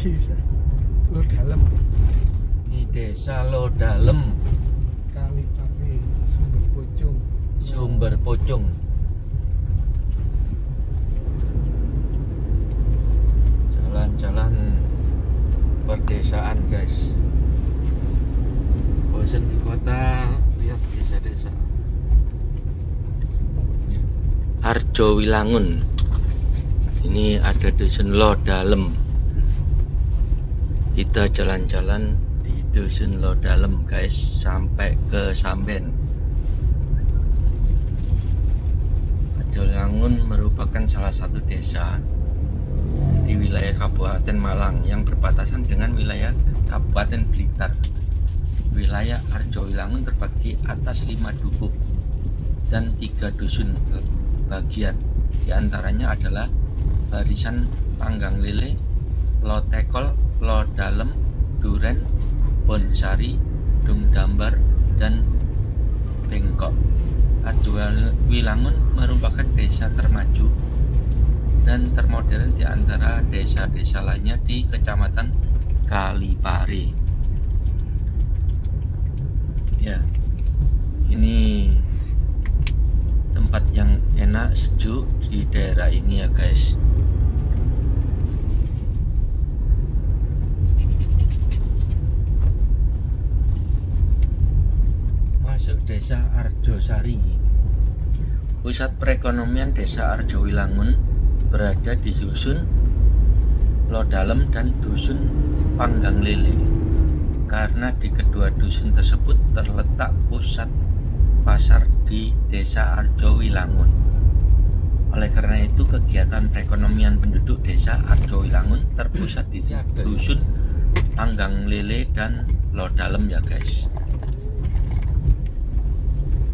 bisa. Lo dalam Ini desa Lodalem, kali Papi sumber pocong. Sumber Pocong. Jalan-jalan perdesaan guys. Bosan di kota, lihat desa-desa. Arjo Wilangun. Ini ada dusun Lodalem. Kita jalan-jalan di dusun Lodalem guys sampai ke Samben. Arjo Wilangun merupakan salah satu desa di wilayah Kabupaten Malang yang berbatasan dengan wilayah Kabupaten Blitar. Wilayah Arjo Wilangun terbagi atas lima dukuh dan tiga dusun bagian. Di antaranya adalah Barisan Panggang Lele, Lotekol, Lodalem, Duren, Bonsari, Dumdambar, dan Bengkok. Wilangun merupakan desa termaju dan termodern di antara desa-desa lainnya di Kecamatan Kalipari. Ya, ini tempat yang enak, sejuk di daerah ini ya guys. Masuk desa Arjosari. Pusat perekonomian desa Arjo Wilangun berada di dusun Lodalem dan dusun Panggang Lele. Karena di kedua dusun tersebut terletak pusat pasar di desa Arjo Wilangun. Oleh karena itu kegiatan perekonomian penduduk desa Arjo Wilangun terpusat di dusun Panggang Lele dan Lodalem ya guys.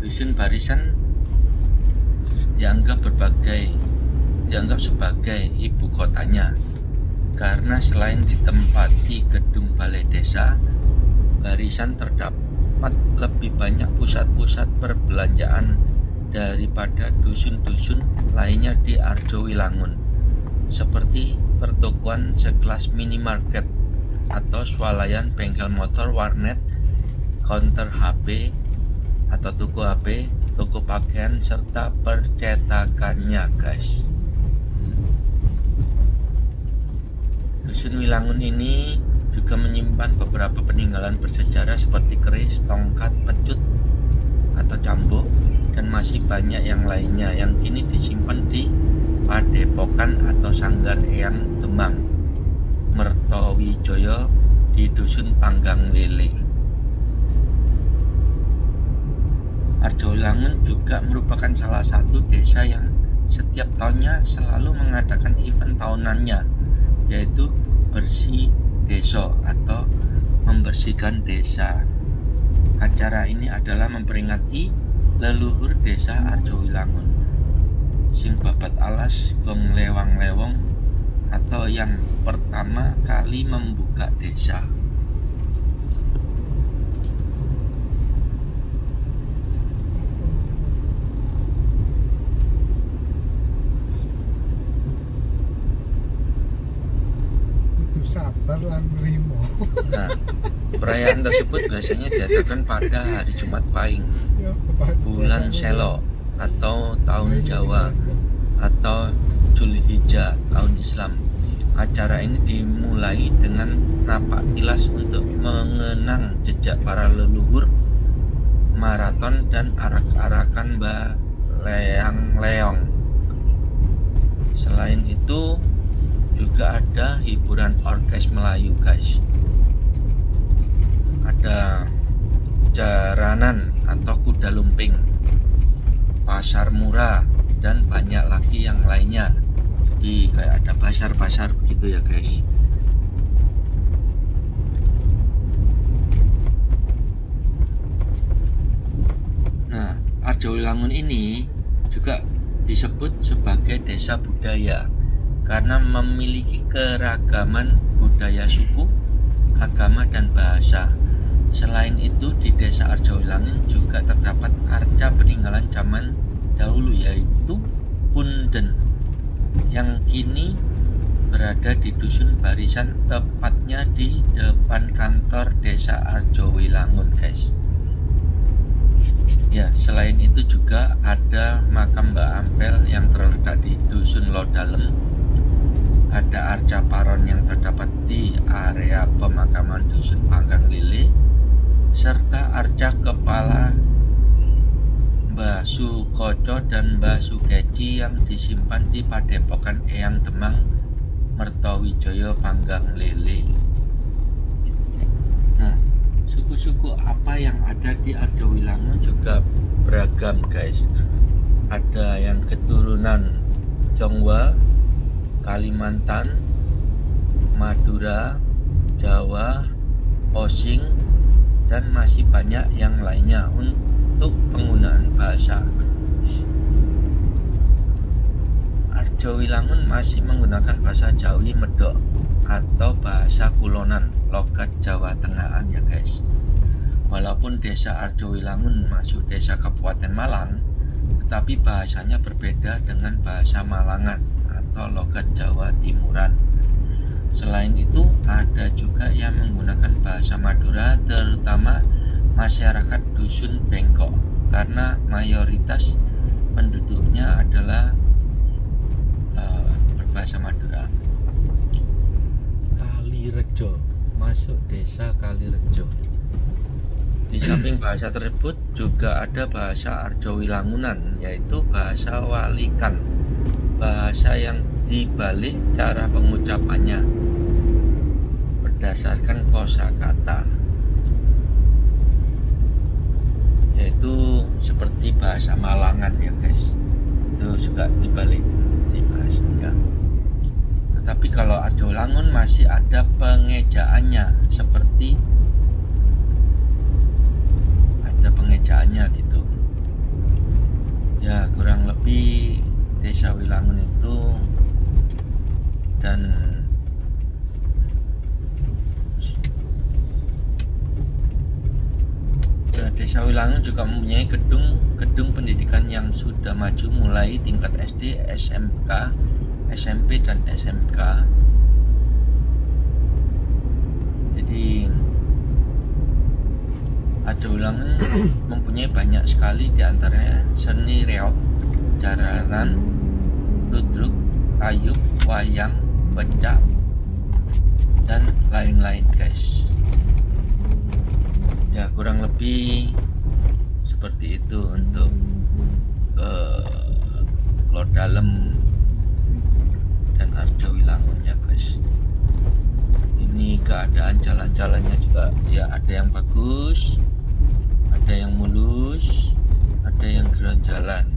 Dusun Barisan dianggap berbagai dianggap sebagai ibu kotanya. Karena selain ditempati gedung balai desa, Barisan terdapat lebih banyak pusat-pusat perbelanjaan daripada dusun-dusun lainnya di Arjo Wilangun seperti pertokoan sekelas minimarket atau swalayan bengkel motor warnet counter HP atau toko HP toko pakaian serta percetakannya guys Dusun Wilangun ini juga menyimpan beberapa peninggalan bersejarah seperti keris, tongkat, pecut, atau cambuk, dan masih banyak yang lainnya yang kini disimpan di Padepokan atau Sanggar Eyang Demang, Mertowijoyo di Dusun Panggang Lele. Arjo Wilangun juga merupakan salah satu desa yang setiap tahunnya selalu mengadakan event tahunannya yaitu bersih desa atau membersihkan desa. Acara ini adalah memperingati leluhur desa Arjo Wilangun. Sing babat alas gong lewang lewong atau yang pertama kali membuka desa. Nerimo. Nah, perayaan tersebut biasanya diadakan pada hari Jumat Pahing, Ya, bulan Selo atau tahun Jawa atau Julhijjah tahun Islam. Acara ini dimulai dengan napak tilas untuk mengenang jejak para leluhur, maraton dan arak-arakan Mbak Leang Leong. Selain itu juga ada hiburan orkes Melayu, guys. Ada jaranan atau kuda lumping, pasar murah dan banyak lagi yang lainnya. Jadi kayak ada pasar-pasar begitu ya, guys. Nah, Arjo Wilangun ini juga disebut sebagai desa budaya karena memiliki keragaman budaya suku, agama dan bahasa. Selain itu di desa Arjo Wilangun juga terdapat arca peninggalan zaman dahulu yaitu Punden yang kini berada di dusun Barisan tepat tepatnya di depan kantor desa Arjowilangun guys ya selain itu juga ada makam Mbak Ampel yang terletak di Dusun Lodalem ada arca paron yang terdapat di pemakaman Dusun Panggang Lili serta arca kepala Mbah Sukoco dan Mbah Sukeci yang disimpan di Padepokan Eyang Demang Mertowijoyo Panggang Lele. Nah, suku-suku apa yang ada di Arjowilangun juga beragam guys. Ada yang keturunan Jongwa, Kalimantan, Madura, Jawa, Osing, dan masih banyak yang lainnya untuk penggunaan bahasa. Arjo Wilangun masih menggunakan bahasa Jawi Medok atau bahasa kulonan logat Jawa Tengahan ya guys. Walaupun desa Arjo Wilangun masuk desa Kabupaten Malang, tetapi bahasanya berbeda dengan bahasa Malangan atau logat Jawa Timuran. Selain itu, ada juga yang menggunakan bahasa Madura, terutama masyarakat dusun Bengkok karena mayoritas penduduknya adalah uh, berbahasa Madura. Kalirejo masuk desa Kalirejo. Di samping bahasa tersebut juga ada bahasa Arjowilangunan yaitu bahasa Walikan. Bahasa yang dibalik cara pengucapannya berdasarkan kosakata. yaitu seperti bahasa Malangan ya guys itu juga dibalik di bahasanya tetapi kalau Arjo Langun masih ada pengejaannya seperti ada pengejaannya gitu ya kurang lebih desa Wilangun itu dan Desa Wilangun juga mempunyai gedung gedung pendidikan yang sudah maju mulai tingkat SD, SMK, SMP dan SMK. Jadi Aja Wilangun mempunyai banyak sekali di antaranya seni reok, jaranan, ludruk, kayuk, wayang, becak, dan lain-lain guys. Ya kurang lebih seperti itu untuk uh, Lord Dalem dan Arjo Wilangunnya guys. Ini keadaan jalan-jalannya juga ya ada yang bagus ada yang mulus ada yang geronjalan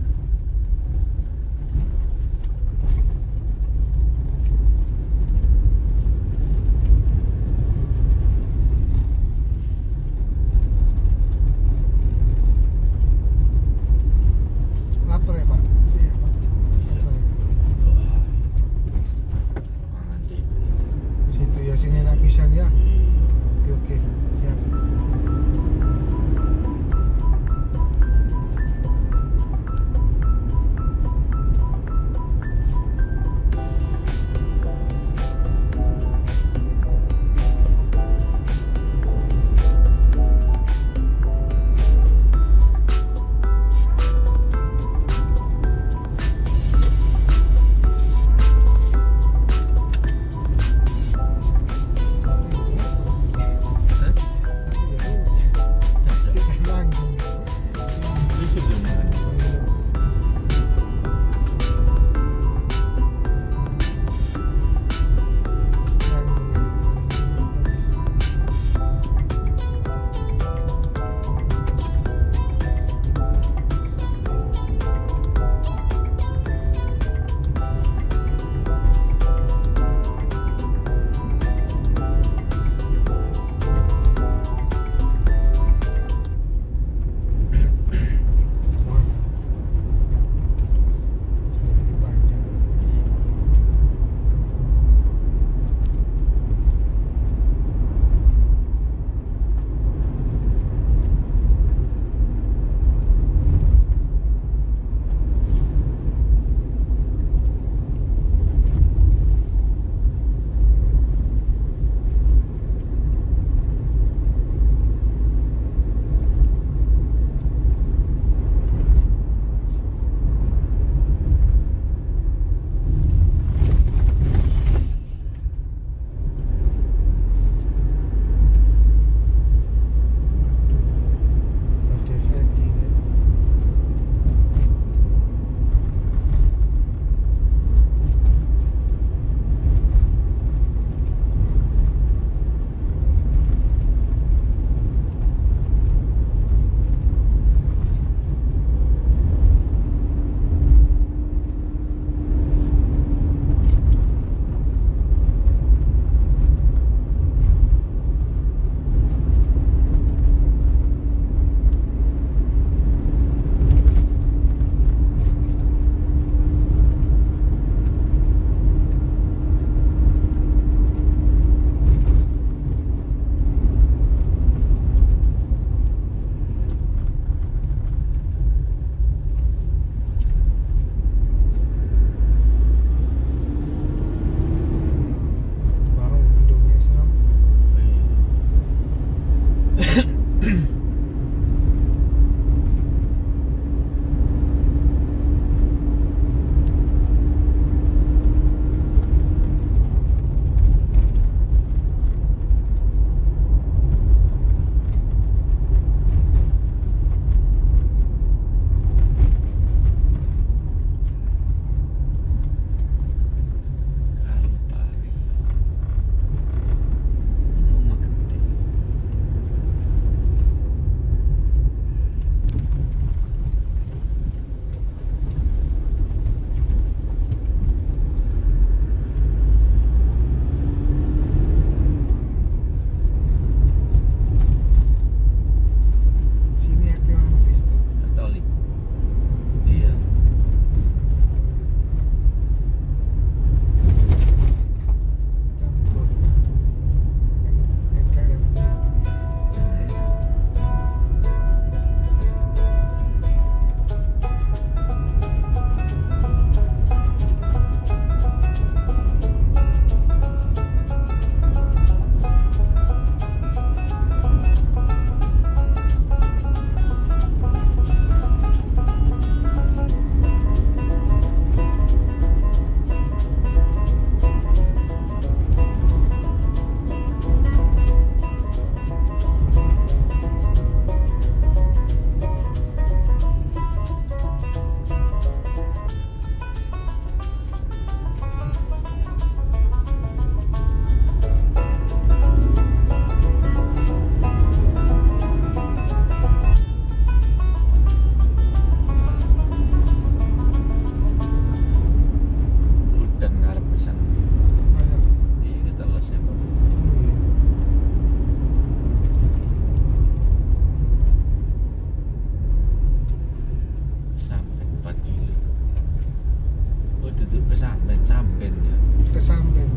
Kesamben, ya? Samben ya. Kesamben,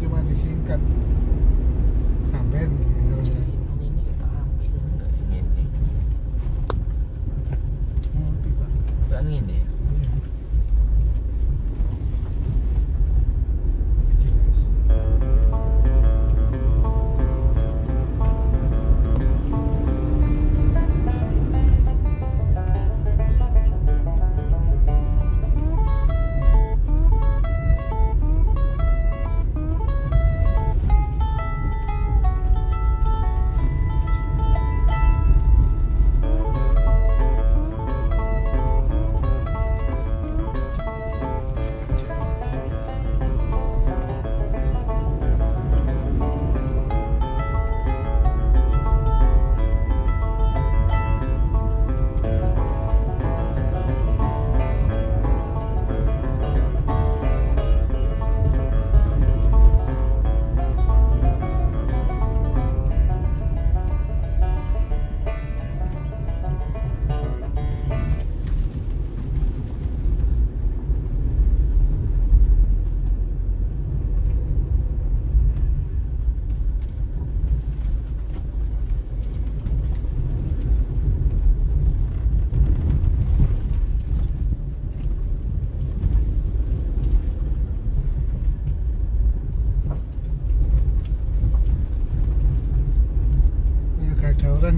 cuma disingkat.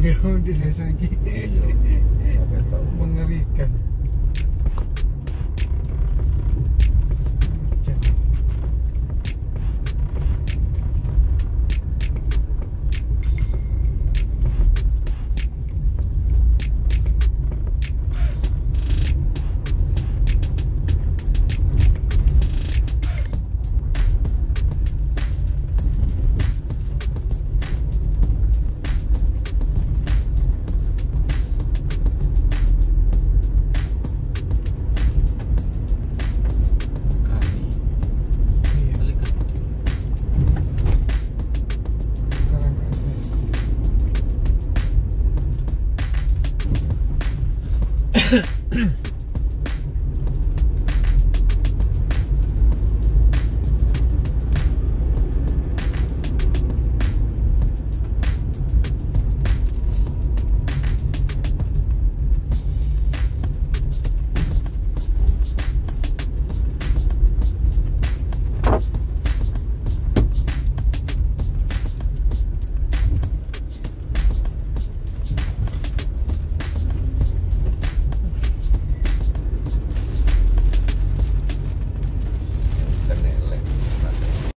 ya di desa iya, ini mengerikan.